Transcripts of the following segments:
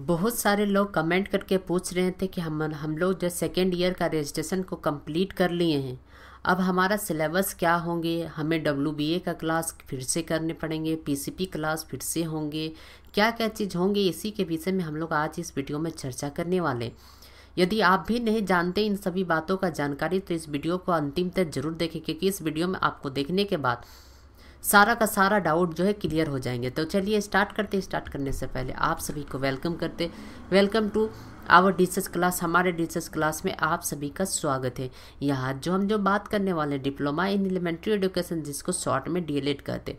बहुत सारे लोग कमेंट करके पूछ रहे थे कि हम हम लोग जो सेकेंड ईयर का रजिस्ट्रेशन को कंप्लीट कर लिए हैं, अब हमारा सिलेबस क्या होंगे? हमें डब्ल्यू बी ए का क्लास फिर से करने पड़ेंगे पीसीपी क्लास फिर से होंगे। क्या क्या चीज़ होंगे? इसी के विषय में हम लोग आज इस वीडियो में चर्चा करने वाले यदि आप भी नहीं जानते इन सभी बातों का जानकारी तो इस वीडियो को अंतिम तक ज़रूर देखें, क्योंकि इस वीडियो में आपको देखने के बाद सारा का सारा डाउट जो है क्लियर हो जाएँगे। तो चलिए स्टार्ट करते स्टार्ट करने से पहले आप सभी को वेलकम करते। Welcome to our diseases class हमारे डिसेस क्लास में आप सभी का स्वागत है। यहाँ जो हम जो बात करने वाले डिप्लोमा इन एलिमेंट्री एडुकेशन जिसको शॉर्ट में डी कहते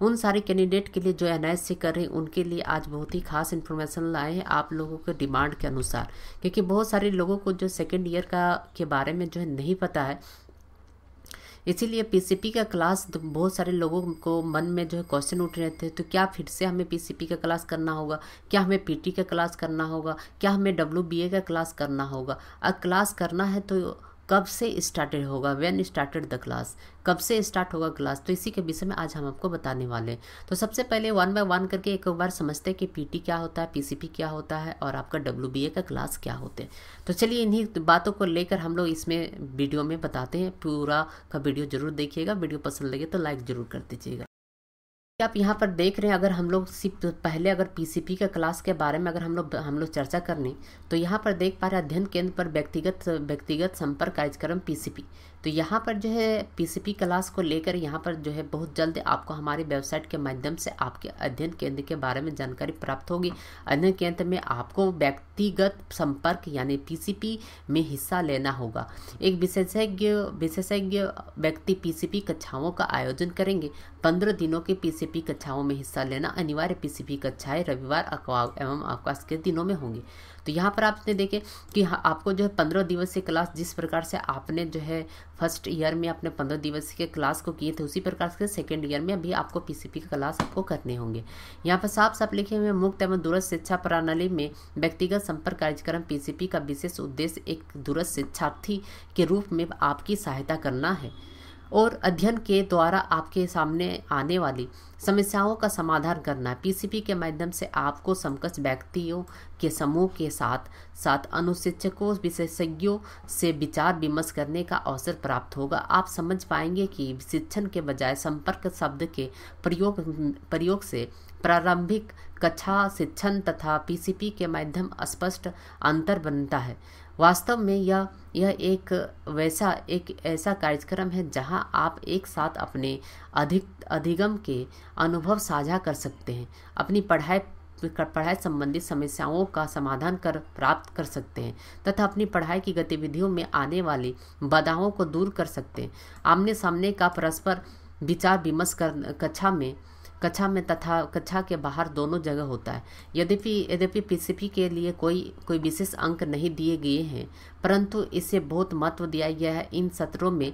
उन सारे कैंडिडेट के लिए जो एन एस सी कर रहे हैं, उनके लिए आज बहुत ही खास इन्फॉर्मेशन लाए हैं आप लोगों के डिमांड के अनुसार। क्योंकि बहुत सारे लोगों को जो सेकेंड ईयर का के बारे में जो है नहीं पता है इसीलिए पीसीपी का क्लास तो बहुत सारे लोगों को मन में जो है क्वेश्चन उठ रहे थे तो क्या फिर से हमें पीसीपी का क्लास करना होगा? क्या हमें पीटी का क्लास करना होगा? क्या हमें डब्ल्यूबीए का क्लास करना होगा? अगर क्लास करना है तो कब से स्टार्टेड होगा व्हेन स्टार्टेड द क्लास कब से स्टार्ट होगा क्लास तो इसी के विषय में आज हम आपको बताने वाले हैं। तो सबसे पहले वन बाय वन करके एक बार समझते हैं कि पीटी क्या होता है पीसीपी क्या होता है और आपका डब्ल्यूबीए का क्लास क्या होते हैं। तो चलिए इन्हीं बातों को लेकर हम लोग इसमें वीडियो में बताते हैं। पूरा का वीडियो ज़रूर देखिएगा वीडियो पसंद लगे तो लाइक ज़रूर कर दीजिएगा। आप यहाँ पर देख रहे हैं, अगर हम लोग सिर्फ़ पहले अगर पीसीपी के क्लास के बारे में अगर हम लोग हम लोग चर्चा करने तो यहाँ पर देख पा रहे अध्ययन केंद्र पर व्यक्तिगत व्यक्तिगत संपर्क कार्यक्रम पीसीपी तो यहाँ पर जो है पीसीपी क्लास को लेकर यहाँ पर जो है बहुत जल्द आपको हमारी वेबसाइट के माध्यम से आपके अध्ययन केंद्र के बारे में जानकारी प्राप्त होगी। अध्ययन केंद्र में आपको व्यक्तिगत संपर्क यानी पीसीपी में हिस्सा लेना होगा। एक विशेषज्ञ विशेषज्ञ व्यक्ति पीसीपी कक्षाओं का आयोजन करेंगे। पंद्रह दिनों की पीसीपी कक्षाओं में हिस्सा लेना अनिवार्य पीसीपी कक्षाएँ रविवार एवं अवकाश के दिनों में होंगी। तो यहाँ पर आपने देखे कि आपको जो है पंद्रह दिवसीय क्लास जिस प्रकार से आपने जो है फ़र्स्ट ईयर में आपने पंद्रह दिवसीय के क्लास को किए थे, उसी प्रकार से सेकेंड ईयर में अभी आपको पीसीपी का क्लास आपको करने होंगे। यहाँ पर साफ़ साफ़ लिखे हुए मुक्त एवं दूरस्थ शिक्षा प्रणाली में व्यक्तिगत संपर्क कार्यक्रम पीसीपी का विशेष उद्देश्य एक दूरस्थ शिक्षार्थी के रूप में आपकी सहायता करना है। और अध्ययन के द्वारा आपके सामने आने वाली समस्याओं का समाधान करना पीसीपी के माध्यम से आपको समकक्ष व्यक्तियों के समूह के साथ साथ अनुशिक्षकों, विशेषज्ञों से विचार विमर्श करने का अवसर प्राप्त होगा। आप समझ पाएँगे कि शिक्षण के बजाय संपर्क शब्द के प्रयोग प्रयोग से प्रारंभिक कक्षा शिक्षण तथा पीसीपी के माध्यम स्पष्ट अंतर बनता है। वास्तव में यह यह एक वैसा, एक ऐसा कार्यक्रम है जहाँ आप एक साथ अपने अधिक, अधिगम के अनुभव साझा कर सकते हैं, अपनी पढ़ाई पढ़ाई संबंधित समस्याओं का समाधान कर, प्राप्त कर सकते हैं, तथा अपनी पढ़ाई की गतिविधियों में आने वाली बाधाओं को दूर कर सकते हैं। आमने सामने का परस्पर विचार विमर्श कर, कक्षा में कक्षा में तथा कक्षा के बाहर दोनों जगह होता है। यद्यपि यद्यपि पीसीपी के लिए कोई कोई विशेष अंक नहीं दिए गए हैं, परंतु इसे बहुत महत्व दिया गया है। इन सत्रों में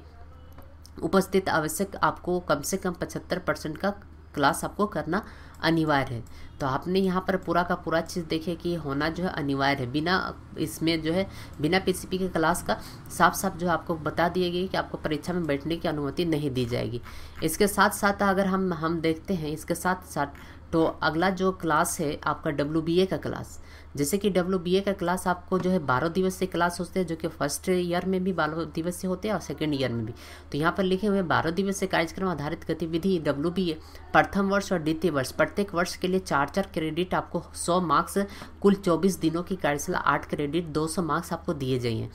उपस्थित आवश्यक आपको कम से कम पचहत्तर परसेंट का क्लास आपको करना अनिवार्य है। तो आपने यहाँ पर पूरा का पूरा चीज़ देखे कि होना जो है अनिवार्य है। बिना इसमें जो है, बिना पीसीपी के क्लास का साफ़ साफ़ जो आपको बता दिए गई कि आपको परीक्षा में बैठने की अनुमति नहीं दी जाएगी। इसके साथ साथ अगर हम हम देखते हैं, इसके साथ साथ तो अगला जो क्लास है, आपका डब्ल्यू का क्लास। जैसे कि डब्ल्यू का क्लास आपको जो है बारह दिवसीय क्लास होते हैं, जो कि फ़र्स्ट ईयर में भी बारह दिवसीय होते हैं और सेकेंड ईयर में भी। तो यहाँ पर लिखे हुए बारह दिवसीय कार्यक्रम आधारित गतिविधि डब्ल्यू प्रथम वर्ष और द्वितीय वर्ष। प्रत्येक वर्ष के लिए चार चार क्रेडिट आपको सौ मार्क्स कुल चौबीस दिनों की कार्यशाला आठ क्रेडिट दो सौ मार्क्स आपको दिए जाइए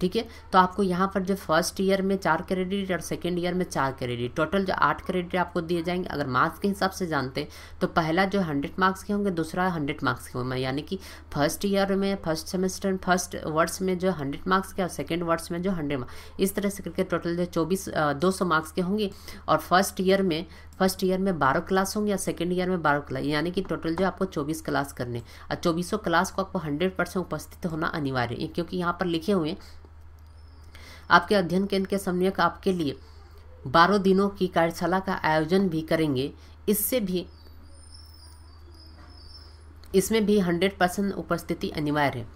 ठीक है? तो आपको यहाँ पर जो फ़र्स्ट ईयर में चार क्रेडिट और सेकेंड ईयर में चार क्रेडिट टोटल जो आठ क्रेडिट आपको दिए जाएँगे, अगर मार्क्स के हिसाब से जानते तो पहला जो हंड्रेड मार्क्स के होंगे, दूसरा हंड्रेड मार्क्स के होंगे। यानी कि फ़र्स्ट ईयर में फ़र्स्ट सेमेस्टर फ़र्स्ट वर्ष में जो हंड्रेड मार्क्स के और सेकेंड वर्ष में जो हंड्रेड इस तरह से करके टोटल जो चौबीस दो मार्क्स के होंगे। और फ़र्स्ट ईयर में फ़र्स्ट ईयर में बारह क्लास होंगे या सेकेंड ईयर में बारह क्लास यानी कि टोटल जो आपको चौबीस क्लास करने और चौबीसों क्लास को आपको हंड्रेड परसेंट उपस्थित होना अनिवार्य है, क्योंकि यहाँ पर लिखे हुए आपके अध्ययन केंद्र के समन्वयक आपके लिए बारह दिनों की कार्यशाला का आयोजन भी करेंगे। इससे भी, इसमें भी हंड्रेड परसेंट उपस्थिति अनिवार्य है।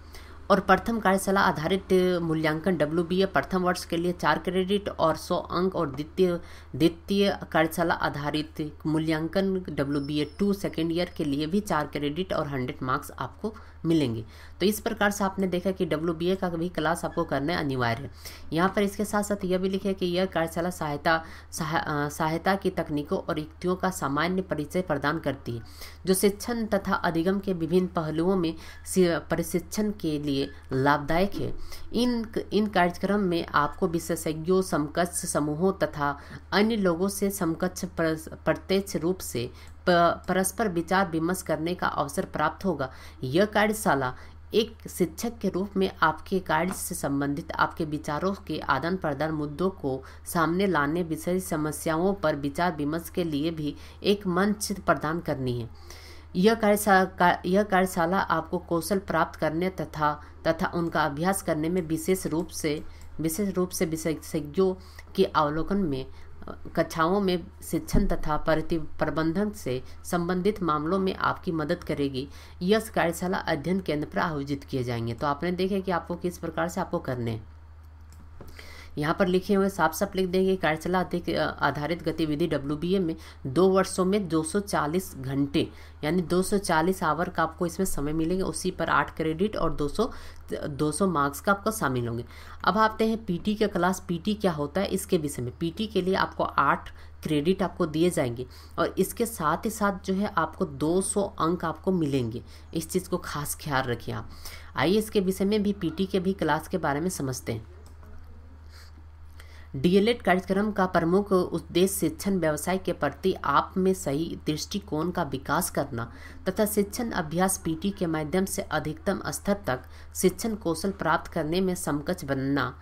और प्रथम कार्यशाला आधारित मूल्यांकन डब्ल्यू बी ए प्रथम वर्ष के लिए चार क्रेडिट और सौ अंक और द्वितीय द्वितीय कार्यशाला आधारित मूल्यांकन W B A two second year के लिए भी चार क्रेडिट और हंड्रेड मार्क्स आपको मिलेंगे। तो इस प्रकार से आपने देखा कि डब्ल्यू बी ए का भी क्लास आपको करना अनिवार्य है। यहाँ पर इसके साथ साथ यह भी लिखे कि यह कार्यशाला सहायता सहायता की तकनीकों और युक्तियों का सामान्य परिचय प्रदान करती है, जो शिक्षण तथा अधिगम के विभिन्न पहलुओं में प्रशिक्षण के लिए लाभदायक है। इन इन कार्यक्रम में आपको विशेषज्ञों, समकक्ष समूहों तथा अन्य लोगों से समकक्ष प्रत्यक्ष रूप से परस्पर विचार विमर्श करने का अवसर प्राप्त होगा। यह कार्यशाला एक शिक्षक के रूप में आपके कार्य से संबंधित, आपके विचारों के आदान प्रदान मुद्दों को सामने लाने, विषय समस्याओं पर विचार विमर्श के लिए भी एक मंच प्रदान करनी है। यह कार्यशाला यह कार्यशाला आपको कौशल प्राप्त करने तथा तथा उनका अभ्यास करने में विशेष रूप से, विशेष रूप से विशेषज्ञों के अवलोकन में कक्षाओं में शिक्षण तथा प्रबंधन से संबंधित मामलों में आपकी मदद करेगी। यह कार्यशाला अध्ययन केंद्र पर आयोजित किए जाएँगे। तो आपने देखा कि आपको किस प्रकार से आपको करने हैं। यहाँ पर लिखे हुए साफ़ साफ़ लिख देंगे, कार्यशाला अधिक आधारित गतिविधि डब्ल्यू में दो वर्षों में 240 घंटे, यानी 240 आवर का आपको इसमें समय मिलेंगे, उसी पर आठ क्रेडिट और 200 200 मार्क्स का आपको शामिल होंगे। अब आते हैं पीटी का क्लास पीटी क्या होता है, इसके विषय में। पीटी के लिए आपको आठ क्रेडिट आपको दिए जाएँगे और इसके साथ ही साथ जो है आपको 200 अंक आपको मिलेंगे। इस चीज़ को खास ख्याल रखिए आप। आइए इसके विषय में भी पीटी के भी क्लास के बारे में समझते हैं। डीएलएड कार्यक्रम का प्रमुख उद्देश्य शिक्षण व्यवसाय के प्रति आप में सही दृष्टिकोण का विकास करना तथा शिक्षण अभ्यास पीटी के माध्यम से अधिकतम स्तर तक शिक्षण कौशल प्राप्त करने में समकक्ष बनना।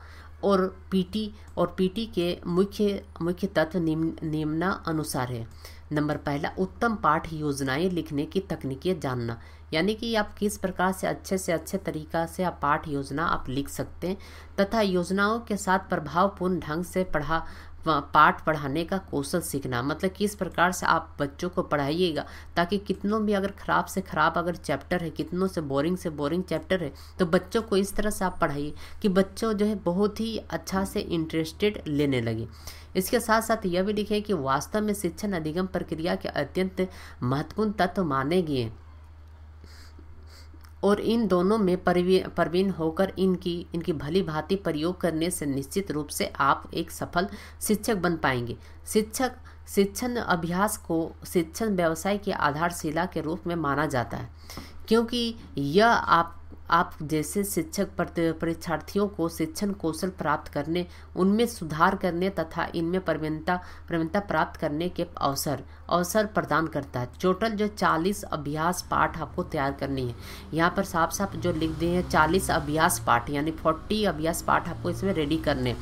और पीटी और पीटी के मुख्य मुख्य तत्व निम्ना अनुसार है। नंबर पहला, उत्तम पाठ योजनाएँ लिखने की तकनीकें जानना। यानी कि आप किस प्रकार से अच्छे से अच्छे तरीका से आप पाठ योजना आप लिख सकते हैं, तथा योजनाओं के साथ प्रभावपूर्ण ढंग से पढ़ा पाठ पढ़ाने का कौशल सीखना। मतलब किस प्रकार से आप बच्चों को पढ़ाइएगा, ताकि कितनों भी अगर ख़राब से ख़राब अगर चैप्टर है, कितनों से बोरिंग से बोरिंग चैप्टर है तो बच्चों को इस तरह से आप पढ़ाइए कि बच्चों जो है बहुत ही अच्छा से इंटरेस्टेड लेने लगे। इसके साथ साथ यह भी लिखे कि वास्तव में शिक्षण अधिगम प्रक्रिया के अत्यंत महत्वपूर्ण तत्व माने गए और इन दोनों में प्रवीण होकर इनकी इनकी भली भांति प्रयोग करने से निश्चित रूप से आप एक सफल शिक्षक बन पाएँगे। शिक्षक, शिक्षण अभ्यास को शिक्षण व्यवसाय की आधारशिला के रूप में माना जाता है, क्योंकि यह आप आप जैसे शिक्षक परीक्षार्थियों को शिक्षण कौशल प्राप्त करने, उनमें सुधार करने तथा इनमें प्रवीणता प्रवीणता प्राप्त करने के अवसर अवसर प्रदान करता है। टोटल जो 40 अभ्यास पाठ आपको तैयार करनी है। यहाँ पर साफ़ साफ़ जो लिख दिए हैं 40 अभ्यास पाठ, यानी 40 अभ्यास पाठ आपको इसमें रेडी करने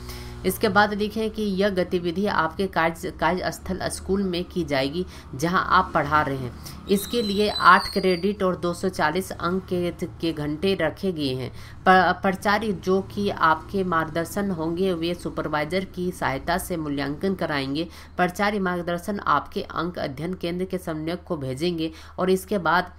इसके बाद देखें कि यह गतिविधि आपके कार्य कार्यस्थल स्कूल में की जाएगी जहाँ आप पढ़ा रहे हैं। इसके लिए आठ क्रेडिट और 240 अंक के, के घंटे रखे गए हैं। प्राचार्य जो कि आपके मार्गदर्शन होंगे वे सुपरवाइजर की सहायता से मूल्यांकन कराएँगे। प्राचार्य मार्गदर्शन आपके अंक अध्ययन केंद्र के समन्वयक को भेजेंगे और इसके बाद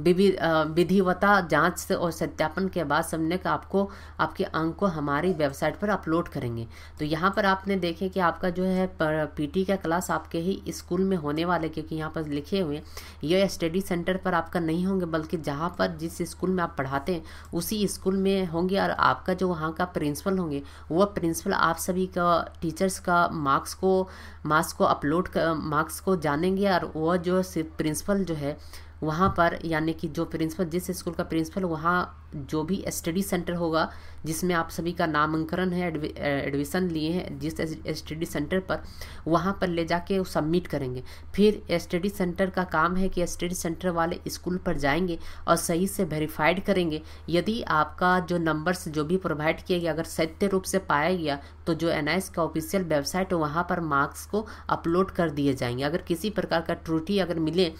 विधिवता, जाँच और सत्यापन के बाद समन्वयक आपको, आपके अंक को हमारी वेबसाइट पर अपलोड करेंगे। तो यहाँ पर आपने देखे कि आपका जो है पीटी का क्लास आपके ही स्कूल में होने वाले, क्योंकि यहाँ पर लिखे हुए ये स्टडी सेंटर पर आपका नहीं होंगे, बल्कि जहाँ पर जिस स्कूल में आप पढ़ाते हैं, उसी स्कूल में होंगे और आपका जो वहाँ का प्रिंसिपल होंगे वह प्रिंसिपल आप सभी का, टीचर्स का मार्क्स को मार्क्स को अपलोड मार्क्स को जानेंगे और वह जो प्रिंसिपल जो है वहाँ पर, यानी कि जो प्रिंसिपल, जिस स्कूल का प्रिंसिपल, वहाँ जो भी स्टडी सेंटर होगा, जिसमें आप सभी का नामांकन है एडमिशन लिए हैं, जिस स्टडी सेंटर पर, वहाँ पर ले जाके सबमिट करेंगे। फिर स्टडी सेंटर का काम है कि स्टडी सेंटर वाले स्कूल पर जाएँगे और सही से वेरीफाइड करेंगे। यदि आपका जो नंबर्स जो भी प्रोवाइड किया गया अगर सत्य रूप से पाया गया तो जो एनआईएस का ऑफिशियल वेबसाइट वहाँ पर मार्क्स को अपलोड कर दिए जाएँगे। अगर किसी प्रकार का त्रुटि अगर मिले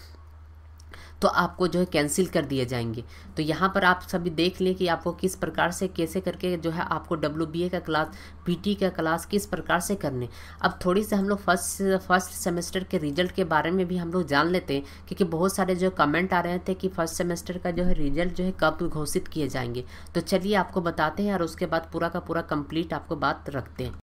तो आपको जो है कैंसिल कर दिए जाएँगे। तो यहाँ पर आप सभी देख लें कि आपको किस प्रकार से कैसे करके जो है आपको डब्ल्यू का क्लास पीटी का क्लास किस प्रकार से करने। अब थोड़ी से हम लोग फ़र्स्ट फ़र्स्ट सेमेस्टर के रिज़ल्ट के बारे में भी हम लोग जान लेते हैं, क्योंकि बहुत सारे जो कमेंट आ रहे थे कि फ़र्स्ट सेमेस्टर का जो है रिज़ल्ट जो है कब घोषित किए जाएँगे। तो चलिए आपको बताते हैं और उसके बाद पूरा का पूरा कंप्लीट आपको बात रखते हैं।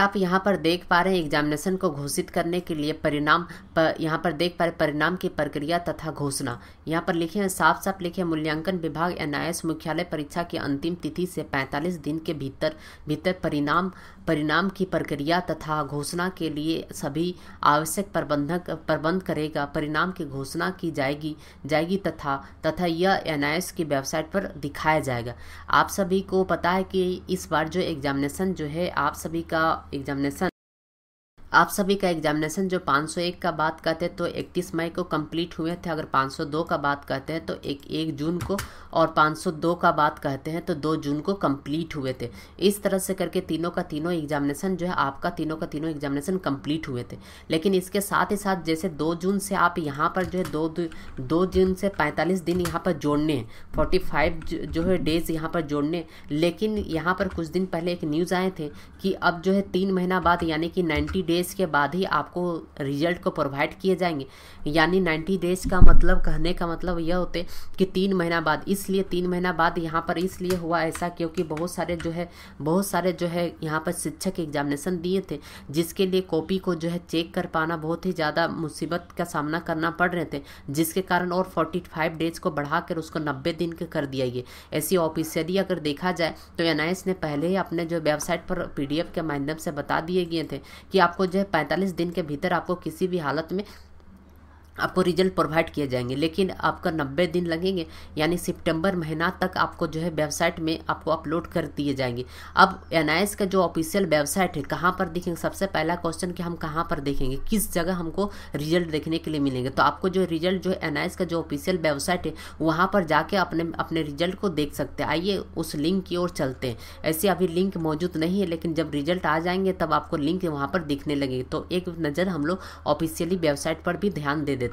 आप यहाँ पर देख पा रहे हैं एग्जामिनेशन को घोषित करने के लिए परिणाम पर यहाँ पर देख पा रहे परिणाम की प्रक्रिया तथा घोषणा। यहाँ पर लिखे हैं साफ़ साफ़ लिखे मूल्यांकन विभाग, एनआईएस मुख्यालय परीक्षा की अंतिम तिथि से 45 दिन के भीतर भीतर परिणाम परिणाम की प्रक्रिया तथा घोषणा के लिए सभी आवश्यक प्रबंधक, प्रबंध करेगा। परिणाम की घोषणा की जाएगी जाएगी तथा तथा यह एन की वेबसाइट पर दिखाया जाएगा। आप सभी को पता है कि इस बार जो एग्जामिनेशन जो है, आप सभी का एग्जामिनेशन आप सभी का एग्जामिनेशन जो 501 का बात करते हैं तो 31 मई को कंप्लीट हुए थे। अगर 502 का बात करते हैं तो एक एक जून को, और 502 का बात कहते हैं तो 2 जून को कंप्लीट हुए थे। इस तरह से करके तीनों का तीनों एग्जामिनेशन जो है, आपका तीनों का तीनों एग्जामिनेशन कंप्लीट हुए थे। लेकिन इसके साथ ही साथ, जैसे दो जून से आप यहाँ पर जो है, दो दो जून से पैंतालीस दिन यहाँ पर जोड़ने हैं फोर्टी जो है डेज़ यहाँ पर जोड़ने लेकिन यहाँ पर कुछ दिन पहले एक न्यूज़ आए थे कि अब जो है, तीन महीना बाद, यानी कि नाइन्टी डेज़ के बाद ही आपको रिज़ल्ट को प्रोवाइड किए जाएँगे। यानी 90 डेज़ का मतलब कहने का मतलब यह होते कि तीन महीना बाद। इसलिए तीन महीना बाद यहाँ पर इसलिए हुआ ऐसा क्योंकि बहुत सारे जो है, बहुत सारे जो है यहाँ पर शिक्षक एग्जामिनेशन दिए थे, जिसके लिए कॉपी को जो है चेक कर पाना बहुत ही ज़्यादा मुसीबत का सामना करना पड़ रहे थे, जिसके कारण और फोर्टी फाइव डेज़ को बढ़ाकर उसको नब्बे दिन के कर दिया गया ऐसी ऑफिशियली अगर देखा जाए तो एन ने पहले ही अपने जो वेबसाइट पर पीडीएफ के माध्यम से बता दिए गए थे कि आपको जो है पैंतालीस दिन के भीतर आपको किसी भी हालत में आपको रिज़ल्ट प्रोवाइड किए जाएँगे। लेकिन आपका नब्बे दिन लगेंगे, यानी सितंबर महीना तक आपको जो है वेबसाइट में आपको अपलोड कर दिए जाएँगे। अब एन का जो ऑफिशियल वेबसाइट है, कहाँ पर देखेंगे? सबसे पहला क्वेश्चन कि हम कहाँ पर देखेंगे? किस जगह हमको रिज़ल्ट देखने के लिए मिलेंगे? तो आपको जो रिज़ल्ट जो है एन का जो ऑफिशियल वेबसाइट है, वहाँ पर जाके अपने अपने रिज़ल्ट को देख सकते हैं। आइए उस लिंक की ओर चलते हैं। ऐसे अभी लिंक मौजूद नहीं है, लेकिन जब रिज़ल्ट आ जाएँगे, तब आपको लिंक वहाँ पर दिखने लगेगी। तो एक नज़र हम लोग ऑफिशियली वेबसाइट पर भी ध्यान दे देते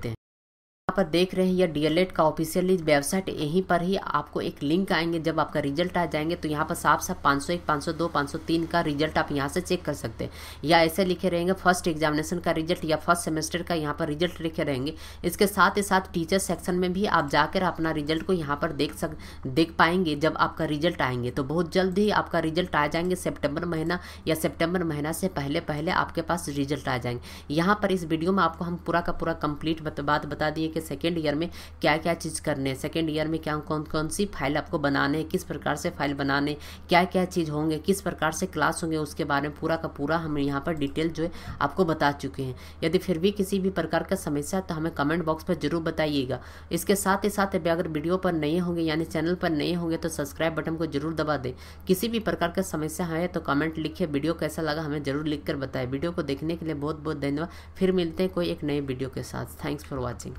हैं पर देख रहे हैं यह डीएलएड का ऑफिशियली वेबसाइट यहीं पर ही आपको एक लिंक आएँगे। जब आपका रिज़ल्ट आ जाएँगे तो यहाँ पर साफ़ साफ़ 501, 502, 503 का रिज़ल्ट आप यहाँ से चेक कर सकते हैं। या ऐसे लिखे रहेंगे फ़र्स्ट एग्जामिनेशन का रिज़ल्ट या फ़र्स्ट सेमेस्टर का यहाँ पर रिज़ल्ट लिखे रहेंगे। इसके साथ ही साथ टीचर सेक्शन में भी आप जाकर अपना रिज़ल्ट को यहाँ पर देख सक देख पाएँगे जब आपका रिज़ल्ट आएँगे। तो बहुत जल्द ही आपका रिज़ल्ट आ जाएँगे सेप्टेम्बर महीना या सेप्टेम्बर महीना से पहले पहले आपके पास रिज़ल्ट आ जाएँगे। यहाँ पर इस वीडियो में आपको हम पूरा का पूरा कंप्लीट बात बता दिए कि सेकेंड ईयर में क्या क्या चीज़ करने सेकेंड ईयर में क्या कौन कौन सी फ़ाइल आपको बनाने किस प्रकार से फ़ाइल बनाने क्या क्या चीज़ होंगे? किस प्रकार से क्लास होंगे? उसके बारे में पूरा का पूरा हम यहाँ पर डिटेल जो है आपको बता चुके हैं। यदि फिर भी किसी भी प्रकार का समस्या तो हमें कमेंट बॉक्स पर ज़रूर बताइएगा। इसके साथ ही साथ अगर वीडियो पर नए होंगे, यानी चैनल पर नए होंगे तो सब्सक्राइब बटन को ज़रूर दबा दें। किसी भी प्रकार का समस्या है तो कमेंट लिखिए वीडियो कैसा लगा हमें ज़रूर लिख कर बताएँ। वीडियो को देखने के लिए बहुत बहुत धन्यवाद। फिर मिलते हैं कोई एक नए वीडियो के साथ। Thanks for watching